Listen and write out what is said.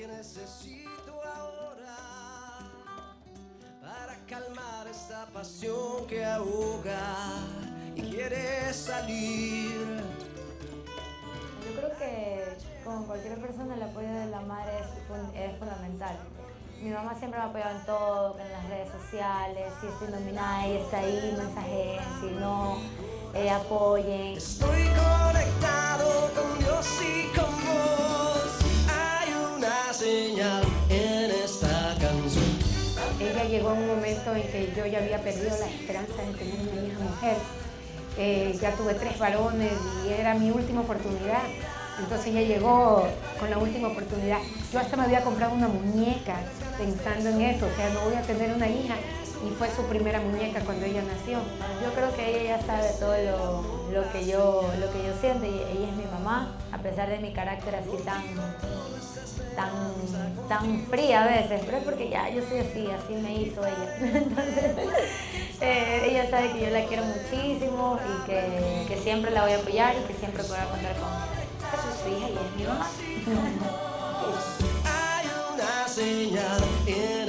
que necesito ahora para calmar esta pasión que ahoga y quiere salir. Yo creo que como cualquier persona el apoyo de la madre es, es fundamental. Mi mamá siempre me ha apoyado en todo, en las redes sociales, si estoy nominada, ella está ahí, mensajes, si no, ella apoyen. Estoy señal en esta canción. Ella llegó en un momento en que yo ya había perdido la esperanza de tener una hija mujer. Eh, ya tuve tres varones y era mi última oportunidad. Entonces ella llegó con la última oportunidad. Yo hasta me había comprado una muñeca pensando en eso, o sea, no voy a tener una hija. Y fue su primera muñeca cuando ella nació. Yo creo que ella ya sabe todo lo, que, yo, lo que yo siento y ella es mi mamá, a pesar de mi carácter así tan, tan, tan fría a veces, pero es porque ya yo soy así, así me hizo ella. Entonces, eh, ella sabe que yo la quiero muchísimo y que, siempre la voy a apoyar y que siempre podrá contar conmigo. Su y es mamá. Hay una señal en